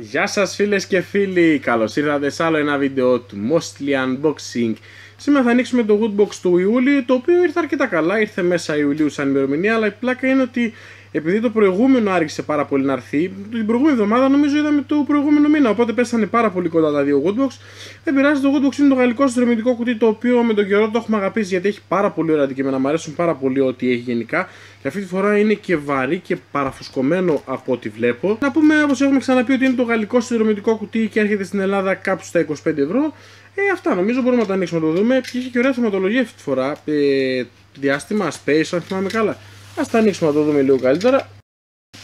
Γεια σας φίλες και φίλοι, καλώς ήρθατε σε άλλο ένα βίντεο του Mostly Unboxing. Σήμερα θα ανοίξουμε το Woodbox του Ιούλη, το οποίο ήρθε αρκετά καλά, ήρθε μέσα Ιουλίου σαν ημερομηνία Αλλά η πλάκα είναι ότι επειδή το προηγούμενο άρχισε πάρα πολύ να έρθει, την προηγούμενη εβδομάδα νομίζω είδαμε το προηγούμενο μήνα. Οπότε πέσανε πάρα πολύ κοντά τα δύο Woodbox. Δεν πειράζει, το Woodbox είναι το γαλλικό συνδρομητικό κουτί το οποίο με τον καιρό το έχουμε αγαπήσει γιατί έχει πάρα πολύ ωραία αντικείμενα. Μου αρέσουν πάρα πολύ ό,τι έχει γενικά. Και αυτή τη φορά είναι και βαρύ και παραφουσκωμένο από ό,τι βλέπω. Να πούμε όπως έχουμε ξαναπεί ότι είναι το γαλλικό συνδρομητικό κουτί και έρχεται στην Ελλάδα κάπου στα 25 ευρώ. Ε, αυτά νομίζω μπορούμε να τα ανοίξουμε να το δούμε. Είχε και ωραία θεματολογία αυτή τη φορά. Ε, διάστημα, space, αν θυμάμαι καλά. Α τα ανοίξουμε να το δούμε λίγο καλύτερα.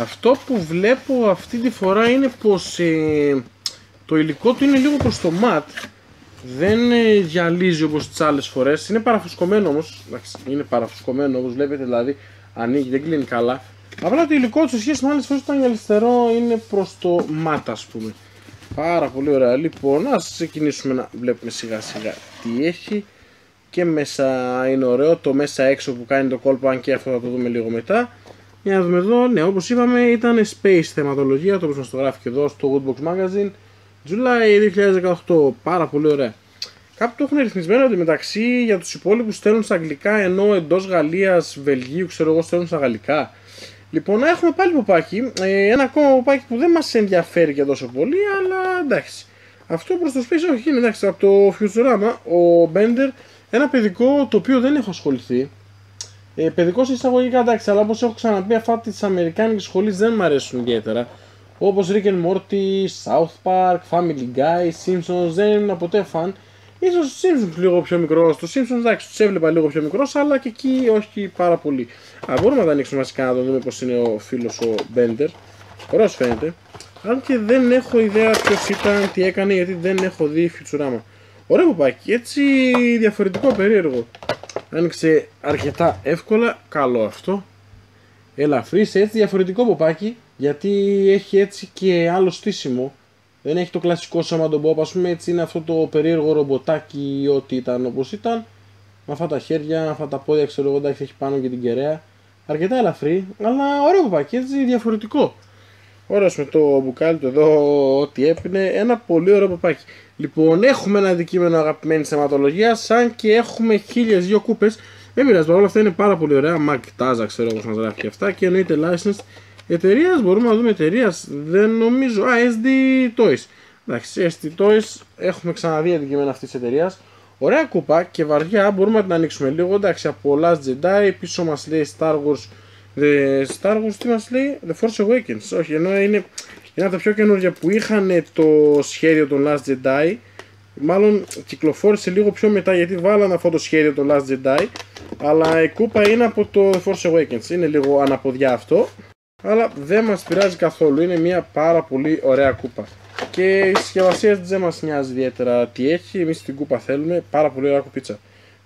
Αυτό που βλέπω αυτή τη φορά είναι πως ε, το υλικό του είναι λίγο προς το ματ. Δεν ε, γυαλίζει όπως τις άλλες φορές. Είναι παραφουσκωμένο όμως. είναι παραφουσκωμένο όπως βλέπετε δηλαδή. Ανοίγει, δεν κλείνει καλά. Απλά το υλικό του σε σχέση με άλλες φορές ήταν γυαλιστερό είναι προς το ματ ας πούμε. Πάρα πολύ ωραία. Λοιπόν, ας ξεκινήσουμε να βλέπουμε σιγά σιγά τι έχει. Και μέσα είναι ωραίο, το μέσα έξω που κάνει το κόλπο, αν και αυτό θα το δούμε λίγο μετά. Για να δούμε εδώ, ναι, όπως είπαμε ήταν space θεματολογία, το όπως μας το γράφει και εδώ στο Woodbox Magazine. July 2018, πάρα πολύ ωραία. Κάπου το έχουν ρυθμισμένο ότι μεταξύ για τους υπόλοιπους στέλνουν στα αγγλικά ενώ εντός Γαλλίας, Βελγίου, ξέρω εγώ στέλνουν στα γαλλικά. Λοιπόν, έχουμε πάλι ποπάκι, ε, ένα ακόμα ποπάκι που δεν μας ενδιαφέρει και τόσο πολύ, αλλά εντάξει. Αυτό προς το space όχι είναι εντάξει, από το Futurama, ο Bender, ένα παιδικό το οποίο δεν έχω ασχοληθεί, ε, παιδικός εισαγωγικά εντάξει, αλλά όπως έχω ξαναπεί, αυτά της Αμερικάνικης σχολής δεν μου αρέσουν ιδιαίτερα. Όπως Rick and Morty, South Park, Family Guy, Simpsons, δεν ήμουν ποτέ φαν. σω Simpsons λίγο πιο μικρός. Το Simpsons εντάξει, τους έβλεπα λίγο πιο μικρός, αλλά και εκεί όχι πάρα πολύ. Α, μπορούμε να τα ανοίξουμε βασικά να το δούμε πώς είναι ο φίλος ο Bender. Ωραίος φαίνεται. Αν και δεν έχω ιδέα ποιος ήταν, τι έκανε, γιατί δεν έχω δει Futurama. Ωραίο παπάκι, έτσι διαφορετικό περίεργο. Άνοιξε αρκετά εύκολα, καλό αυτό. Ελαφρύ, έτσι διαφορετικό ποπάκι, γιατί έχει έτσι και άλλο στήσιμο. Δεν έχει το κλασικό σώμα τον ποπ, ας πούμε έτσι είναι αυτό το περίεργο ρομποτάκι ή ό,τι ήταν όπως ήταν. Με αυτά τα χέρια, αυτά τα πόδια ξέρω εγώ, εντάξει έχει πάνω και την κεραία. Αρκετά ελαφρύ, αλλά ωραίο ποπάκι, έτσι διαφορετικό. Ωραίος με το μπουκάλι του εδώ, ό,τι έπινε, ένα πολύ ωραίο ποπάκι. Λοιπόν, έχουμε ένα αντικείμενο αγαπημένη θεματολογία, σαν και έχουμε χίλιες δύο κούπες. Δεν πειράζει, όλα αυτά είναι πάρα πολύ ωραία. Mark Taza, ξέρω όπω μας γράφει και αυτά. Και εννοείται licensed εταιρείας. Μπορούμε να δούμε εταιρείας. Δεν νομίζω. Α, SD Toys. Εντάξει, SD Toys έχουμε ξαναδεί αντικείμενα αυτής της εταιρείας. Ωραία κούπα και βαριά. Μπορούμε να την ανοίξουμε λίγο. Εντάξει, από Last Jedi. Πίσω μας λέει Star Wars. The Star Wars τι μας λέει, The Force Awakens. Όχι, ενώ είναι είναι από τα πιο καινούργια που είχαν το σχέδιο των Last Jedi. Μάλλον κυκλοφόρησε λίγο πιο μετά γιατί βάλανε αυτό το σχέδιο των Last Jedi. Αλλά η κούπα είναι από το Force Awakens. Είναι λίγο αναποδιά αυτό. Αλλά δεν μας πειράζει καθόλου. Είναι μια πάρα πολύ ωραία κούπα. Και η συσκευασία δεν μας νοιάζει ιδιαίτερα τι έχει. Εμείς την κούπα θέλουμε. Πάρα πολύ ωραία κουπίτσα.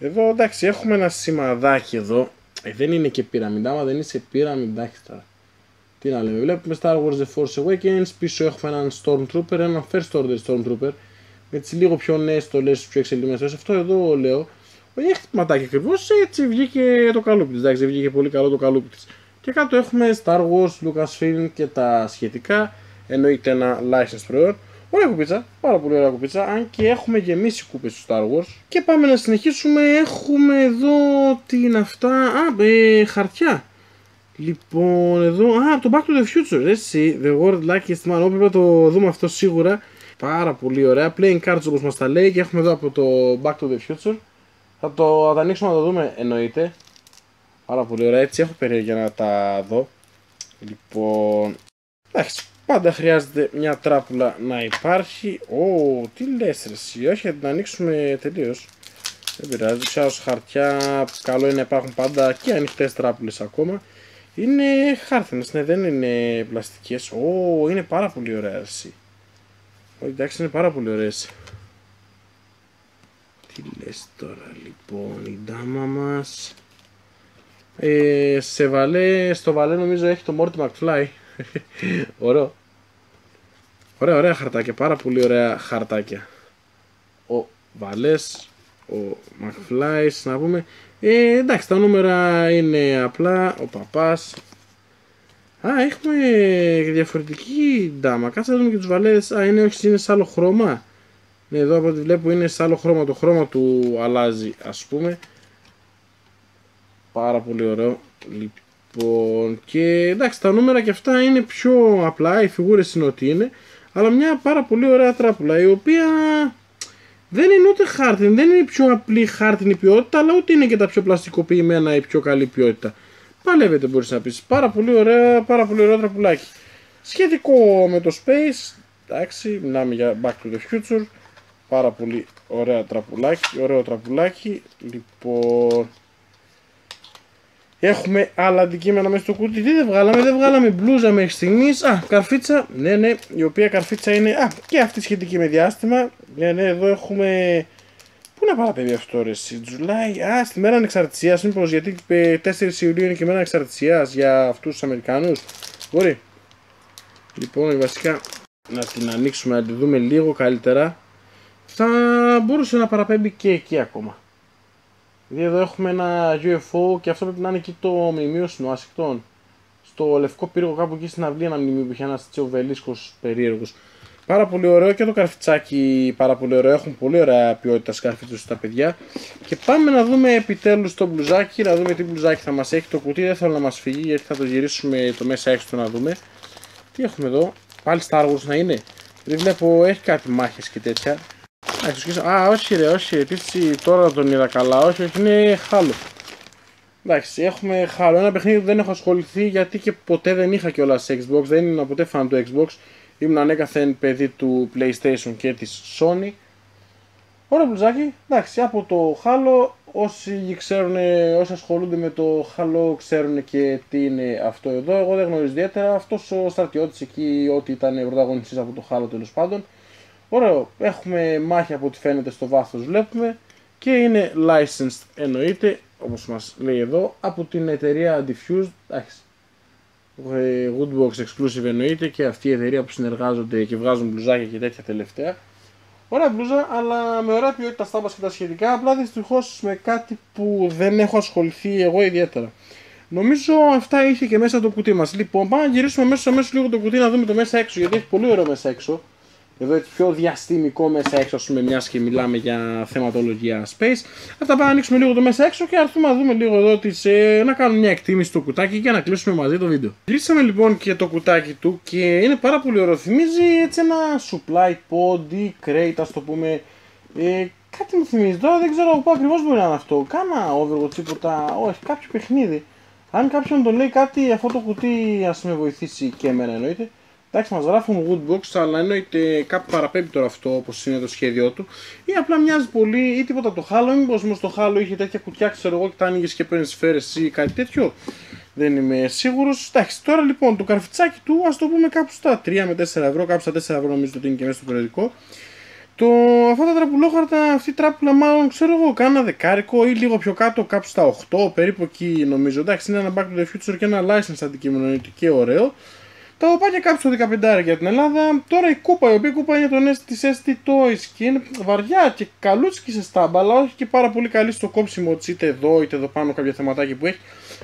Εδώ εντάξει έχουμε ένα σημαδάκι εδώ. Ε, δεν είναι και πυραμιδά, μα δεν είναι σε πυραμιδάκι τώρα. Τι να λέμε, βλέπουμε Star Wars The Force Awakens, πίσω έχουμε έναν Stormtrooper, έναν First Order Stormtrooper, με τις λίγο πιο νέες στολές, πιο εξελιγμένες. Αυτό εδώ λέω, όχι έχεις ματάκι ακριβώς, έτσι βγήκε το καλούπι της. Εντάξει, βγήκε πολύ καλό το καλούπι της. Και κάτω έχουμε Star Wars, Lucasfilm και τα σχετικά, εννοείται ένα license προϊόν. Ωραία κουπίτσα, πάρα πολύ ωραία κουπίτσα, αν και έχουμε γεμίσει κούπες του Star Wars. Και πάμε να συνεχίσουμε, έχουμε εδώ, τι είναι αυτά, α, ε, χαρτιά. Λοιπόν, εδώ. Α, το Back to the Future. Έτσι. The World Luckiest Man. Πρέπει να το δούμε αυτό σίγουρα. Πάρα πολύ ωραία. Playing cards όπως μας τα λέει. Και έχουμε εδώ από το Back to the Future. Θα το, θα το ανοίξουμε να το δούμε εννοείται. Πάρα πολύ ωραία. Έτσι έχω περίεργα να τα δω. Λοιπόν. Εντάξει. Πάντα χρειάζεται μια τράπουλα να υπάρχει. Ω, τι λες ρε εσύ. Όχι, θα την ανοίξουμε τελείως. Δεν πειράζει. Ξέρω χαρτιά. Καλό είναι να υπάρχουν πάντα και ανοιχτές τράπουλες ακόμα. Είναι χάρτινες, ναι, δεν είναι πλαστικές. Ω, είναι πάρα πολύ ωραία εσύ. εντάξει, είναι πάρα πολύ ωραίες. Τι λες τώρα, λοιπόν, η ντάμα μας. Ε, σε βαλέ, στο βαλέ νομίζω έχει το Morty McFly. Ωραίο. Ωραία, ωραία χαρτάκια, πάρα πολύ ωραία χαρτάκια. Ο Βαλές, ο McFly, να πούμε, ε, εντάξει, τα νούμερα είναι απλά. Ο παπάς. Α, έχουμε διαφορετική ντάμα. Κάτσε να δούμε και τους βαλές. Α, είναι όχι, είναι σε άλλο χρώμα. Ναι, εδώ από ό,τι βλέπω είναι σε άλλο χρώμα. Το χρώμα του αλλάζει, ας πούμε. Πάρα πολύ ωραίο. Λοιπόν, και εντάξει, τα νούμερα και αυτά είναι πιο απλά. Οι φιγούρες είναι ό,τι είναι. Αλλά μια πάρα πολύ ωραία τράπουλα, η οποία δεν είναι ούτε χάρτινη, δεν είναι η πιο απλή χάρτινη ποιότητα, αλλά ούτε είναι και τα πιο πλαστικοποιημένα η πιο καλή ποιότητα. Παλεύεται μπορείς να πεις. Πάρα πολύ ωραία, πάρα πολύ ωραίο τραπουλάκι. Σχετικό με το Space, εντάξει, μιλάμε για Back to the Future. Πάρα πολύ ωραία τραπουλάκι, ωραίο τραπουλάκι. Λοιπόν, Έχουμε άλλα αντικείμενα μέσα στο κουτί. Τι δεν βγάλαμε, δεν βγάλαμε μπλούζα μέχρι στιγμής. Α, καρφίτσα. Ναι, ναι, η οποία καρφίτσα είναι. Α, και αυτή σχετική με διάστημα. Ναι, ναι, εδώ έχουμε. Πού να παραπέμπει αυτό τώρα, εσύ, Τζουλάι. Α, στη μέρα ανεξαρτησίας. Μήπως γιατί 4 Ιουλίου είναι και μέρα ανεξαρτησίας για αυτούς τους Αμερικάνους. Μπορεί. Λοιπόν, βασικά να την ανοίξουμε να τη δούμε λίγο καλύτερα. Θα μπορούσε να παραπέμπει και εκεί ακόμα. Δηλαδή εδώ έχουμε ένα UFO και αυτό πρέπει να είναι εκεί το μνημείο στην Ουάσιγκτον. Στο λευκό πύργο κάπου εκεί στην αυλή ένα μνημείο που είχε ένας οβελίσκος περίεργος. Πάρα πολύ ωραίο και το καρφιτσάκι πάρα πολύ ωραίο. Έχουν πολύ ωραία ποιότητα σκαρφίτσου τα παιδιά. Και πάμε να δούμε επιτέλους το μπλουζάκι, να δούμε τι μπλουζάκι θα μας έχει. Το κουτί δεν θέλω να μας φύγει γιατί θα το γυρίσουμε το μέσα έξω να δούμε. Τι έχουμε εδώ, πάλι Star Wars να είναι. Δεν βλέπω, έχει κάτι μάχες και τέτοια. Α, όχι ρε, όχι ρε, τώρα τον είδα καλά, όχι, όχι, είναι χάλο. Εντάξει, έχουμε χάλο. Ένα παιχνίδι που δεν έχω ασχοληθεί γιατί και ποτέ δεν είχα κιόλας σε Xbox, δεν ήμουν ποτέ φαν του Xbox. Ήμουν ανέκαθεν παιδί του PlayStation και της Sony. Ωραία μπλουζάκι, εντάξει, από το χάλο, όσοι ξέρουν, όσοι ασχολούνται με το χάλο ξέρουν και τι είναι αυτό εδώ. Εγώ δεν γνωρίζω ιδιαίτερα, αυτός ο στρατιώτης εκεί, ό,τι ήταν πρωταγωνιστής από το χάλο τέλος πάντων. Ωραίο. Έχουμε μάχη από ό,τι φαίνεται στο βάθος βλέπουμε και είναι licensed εννοείται όπως μας λέει εδώ από την εταιρεία Diffused. Εντάξει. Ε, Woodbox Exclusive εννοείται και αυτή η εταιρεία που συνεργάζονται και βγάζουν μπλουζάκια και τέτοια τελευταία. Ωραία μπλουζά, αλλά με ωραία ποιότητα στάμπα και τα σχετικά. Απλά δυστυχώς με κάτι που δεν έχω ασχοληθεί εγώ ιδιαίτερα. Νομίζω αυτά είχε και μέσα το κουτί μας. Λοιπόν, πάμε να γυρίσουμε μέσα αμέσως λίγο το κουτί να δούμε το μέσα έξω. Γιατί έχει πολύ ωραίο μέσα έξω εδώ έτσι πιο διαστημικό μέσα έξω, ας πούμε, μιας και μιλάμε για θεματολογία space. Αυτά πάμε να ανοίξουμε λίγο το μέσα έξω και έρθουμε να δούμε λίγο εδώ τις, ε, να κάνουμε μια εκτίμηση στο κουτάκι και να κλείσουμε μαζί το βίντεο. Κλείσαμε λοιπόν και το κουτάκι του και είναι πάρα πολύ ωραίο. Θυμίζει έτσι ένα supply pod ή crate, ας το πούμε. Ε, κάτι μου θυμίζει τώρα, δεν ξέρω πού ακριβώς μπορεί να είναι αυτό. Κάνα overwatch τίποτα, όχι, κάποιο παιχνίδι. Αν κάποιον το λέει κάτι, αυτό το κουτί ας με βοηθήσει και εμένα εννοείται. Εντάξει, μας γράφουν Woodbox, αλλά εννοείται κάπου παραπέμπει τώρα αυτό όπως είναι το σχέδιό του. Ή απλά μοιάζει πολύ ή τίποτα από το χάλο. Μήπως όμως το χάλο είχε τέτοια κουτιά, ξέρω εγώ, και τα άνοιγες και παίρνεις σφαίρες ή κάτι τέτοιο. Δεν είμαι σίγουρος. Εντάξει, τώρα λοιπόν το καρφιτσάκι του, ας το πούμε κάπου στα 3 με 4 ευρώ, κάπου στα 4 ευρώ νομίζω ότι είναι και μέσα στο περιοδικό. Το, αυτά τα τραπουλόχαρτα, αυτή η τράπουλα μάλλον ξέρω εγώ, κάνα δεκάρικο ή λίγο πιο κάτω, κάπου στα 8, περίπου εκεί νομίζω. Εντάξει, είναι ένα back to the future και ένα license αντικείμενο, είναι και ωραίο. Τα είπα και κάποιο στο 15 για την Ελλάδα. Τώρα η κούπα, η οποία κούπα είναι τον της ST Toys και είναι βαριά και καλούτσικη σε στάμπα, αλλά όχι και πάρα πολύ καλή στο κόψιμο της είτε εδώ είτε εδώ πάνω κάποια θεματάκι που έχει.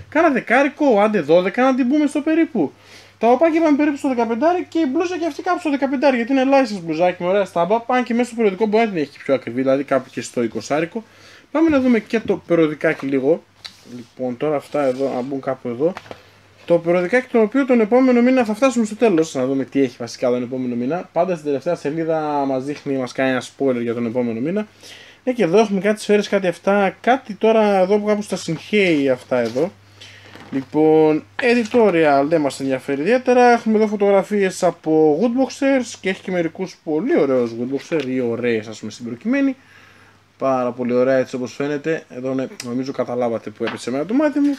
Κάνα δεκάρικο, άντε 12 να την πούμε στο περίπου. Τα οπάκια είπαμε περίπου στο 15 και η μπλούζα και αυτή κάπου στο 15 γιατί είναι license μπλουζάκι με ωραία στάμπα. Πάνε και μέσα στο περιοδικό μπορεί να την έχει πιο ακριβή, δηλαδή κάπου και στο 20 Πάμε να δούμε και το περιοδικάκι λίγο. Λοιπόν, τώρα αυτά εδώ, να μπουν κάπου εδώ το περιοδικάκι το οποίο τον επόμενο μήνα θα φτάσουμε στο τέλος. Να δούμε τι έχει βασικά τον επόμενο μήνα. Πάντα στην τελευταία σελίδα μας δείχνει, μας κάνει ένα spoiler για τον επόμενο μήνα. Ε, και εδώ έχουμε κάτι σφαίρες, κάτι αυτά. Κάτι τώρα εδώ που κάπου στα συγχαίει αυτά εδώ. Λοιπόν, editorial δεν μας ενδιαφέρει ιδιαίτερα. Έχουμε εδώ φωτογραφίες από Woodboxers και έχει και μερικούς πολύ ωραίους Woodboxers ή ωραίες ας πούμε στην προκειμένη. Πάρα πολύ ωραία έτσι όπως φαίνεται. Εδώ ναι, νομίζω καταλάβατε που έπεσε εμένα το μάτι μου.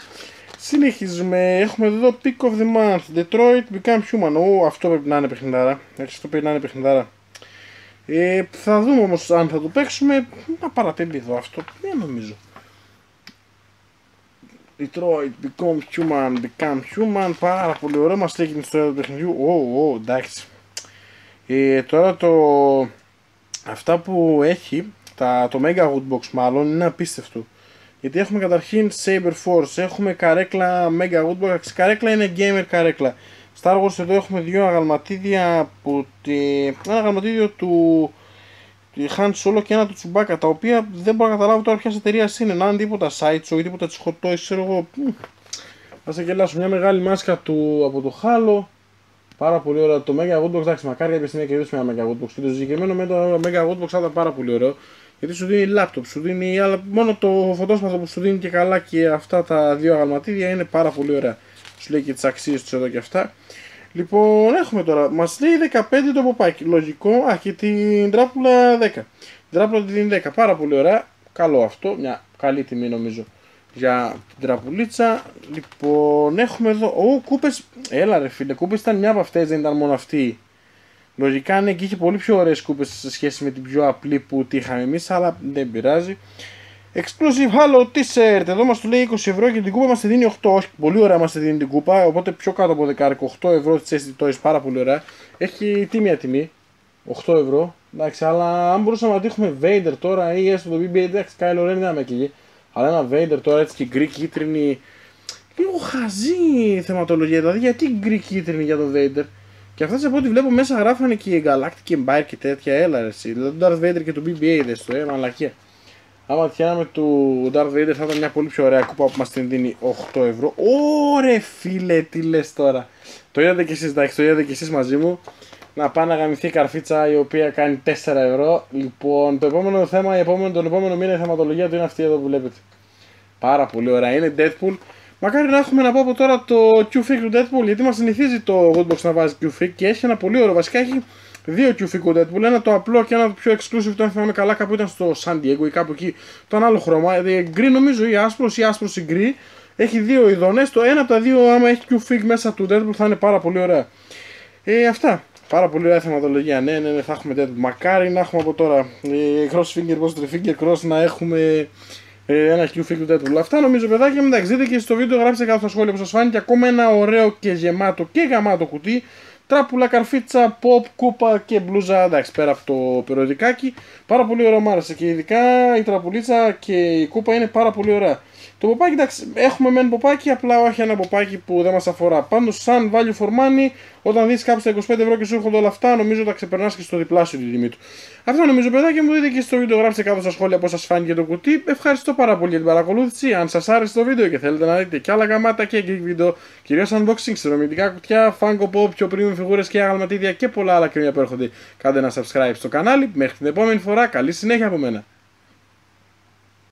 Συνεχίζουμε. Έχουμε εδώ Pick of the Month. Detroit Become Human. Ω, αυτό πρέπει να είναι παιχνιδάρα. Έτσι, αυτό πρέπει να είναι παιχνιδάρα. Ε, θα δούμε όμως αν θα το παίξουμε. Να παρατελεί εδώ αυτό. Δεν νομίζω. Detroit Become Human. Become Human. Πάρα πολύ ωραίο. Μας λέει την ιστορία του παιχνιδιού. Ω, ω, εντάξει. Ε, τώρα το. Αυτά που έχει, τα, το Mega Woodbox μάλλον είναι απίστευτο. Γιατί έχουμε καταρχήν Saber Force, έχουμε καρέκλα Mega Woodbox, καρέκλα είναι gamer καρέκλα. Star Wars εδώ έχουμε δύο αγαλματίδια από τη... ένα αγαλματίδιο του Han Solo και ένα του Τσουμπάκα, τα οποία δεν μπορώ να καταλάβω τώρα ποιας εταιρείας είναι, να είναι τίποτα Sideshow ή τίποτα της Hot Toys, ξέρω εγώ. Θα σε γελάσω, μια μεγάλη μάσκα του από το χάλο, Πάρα πολύ ωραίο. Το Mega Woodbox, εντάξει, μακάρι κάποια στιγμή να κερδίσουμε ένα Mega Woodbox. Και το συγκεκριμένο με το Mega Woodbox θα ήταν πάρα πολύ ωραίο. Γιατί σου δίνει laptop, σου δίνει, αλλά μόνο το φωτόσπαθο που σου δίνει και καλά και αυτά τα δύο αγαλματίδια είναι πάρα πολύ ωραία. Σου λέει και τις αξίες τους εδώ και αυτά. Λοιπόν, έχουμε τώρα, μας λέει 15 το ποπάκι. Λογικό, α και την τράπουλα 10. Την τράπουλα την 10, πάρα πολύ ωραία. Καλό αυτό, μια καλή τιμή νομίζω για την τραπουλίτσα. Λοιπόν, έχουμε εδώ. Ο κούπες. Έλα ρε φίλε, κούπες ήταν μια από αυτές, δεν ήταν μόνο αυτή. Λογικά ναι, και είχε πολύ πιο ωραίες κούπε σε σχέση με την πιο απλή που τη είχαμε εμείς, αλλά δεν πειράζει. Exclusive Halo T-shirt. Εδώ μας το λέει 20 ευρώ και την κούπα μας τη δίνει 8. Όχι, πολύ ωραία μας τη δίνει την κούπα. Οπότε πιο κάτω από δεκάρικο. 8 ευρώ της SD Toys, πάρα πολύ ωραία. Έχει τίμια τιμή; 8 ευρώ. Εντάξει, αλλά αν μπορούσαμε να δείχνουμε Vader τώρα ή έστω το BB, εντάξει, Kylo Ren δεν εκεί. Αλλά ένα Vader τώρα έτσι και γκρι κίτρινη. Λίγο χαζή θεματολογία. Δηλαδή γιατί γκρι κίτρινη για τον Vader; Και αυτά από ό,τι βλέπω μέσα γράφανε και η Galactic Empire και τέτοια. Έλα ρε, εσύ. Δηλαδή τον Darth Vader και τον BB-8 δες το, ε, μαλακία. Άμα τυχαίναμε του Darth Vader θα ήταν μια πολύ πιο ωραία κούπα που μας την δίνει 8 ευρώ. Ωρε φίλε, τι λες τώρα. Το είδατε κι εσείς, εντάξει, το είδατε κι εσείς μαζί μου. Να πάει να γαμηθεί καρφίτσα η οποία κάνει 4 ευρώ. Λοιπόν, το επόμενο θέμα, επόμενο, τον επόμενο μήνα η θεματολογία του είναι αυτή εδώ που βλέπετε. Πάρα πολύ ωραία. Είναι Deadpool. Μακάρι να έχουμε να πω από τώρα το Q-Fig του Deadpool γιατί μας συνηθίζει το Woodbox να βάζει Q-Fig και έχει ένα πολύ ωραίο. Βασικά έχει δύο Q-Fig του Deadpool. Ένα το απλό και ένα το πιο exclusive. Το αν θυμάμαι καλά κάπου ήταν στο San Diego ή κάπου εκεί. Το άλλο χρώμα. Γκρι νομίζω ή άσπρος ή άσπρος ή γκρι. Έχει δύο ειδονέ. Το ένα από τα δύο, άμα έχει Q-Fig μέσα του Deadpool, θα είναι πάρα πολύ ωραία. Ε, αυτά. Πάρα πολύ ωραία θεματολογία. Ναι, ναι, ναι, θα έχουμε Deadpool. Μακάρι να έχουμε από τώρα. Ε, cross finger, post finger cross να έχουμε ε, ένα Q του τέτοιου. Αυτά νομίζω παιδάκια μου. Εντάξει, δείτε και στο βίντεο γράψτε κάτω στα σχόλια που σας φάνηκε ακόμα ένα ωραίο και γεμάτο και γαμάτο κουτί. Τράπουλα, καρφίτσα, pop, κούπα και μπλούζα. Εντάξει, πέρα από το περιοδικάκι. Πάρα πολύ ωραίο μου άρεσε. Και ειδικά η τραπουλίτσα και η κούπα είναι πάρα πολύ ωραία. Το ποπάκι, εντάξει, έχουμε μεν ποπάκι, απλά όχι ένα ποπάκι που δεν μας αφορά. Πάντως, σαν value for money, όταν δεις κάπου στα 25 ευρώ και σου έρχονται όλα αυτά, νομίζω ότι θα ξεπερνάς και στο διπλάσιο την τιμή του. Αυτό νομίζω, παιδάκια μου, δείτε και στο βίντεο, γράψτε κάτω στα σχόλια πώς σας φάνηκε το κουτί. Ευχαριστώ πάρα πολύ για την παρακολούθηση. Αν σας άρεσε το βίντεο και θέλετε να δείτε και άλλα γαμάτα και geek βίντεο, κυρίως unboxing, συνδρομητικά κουτιά, Funko Pop, πιο premium φιγούρες και αγαλματίδια και πολλά άλλα κρίνια που έρχονται. Κάντε ένα subscribe στο κανάλι. Μέχρι την επόμενη φορά, καλή συνέχεια από μένα.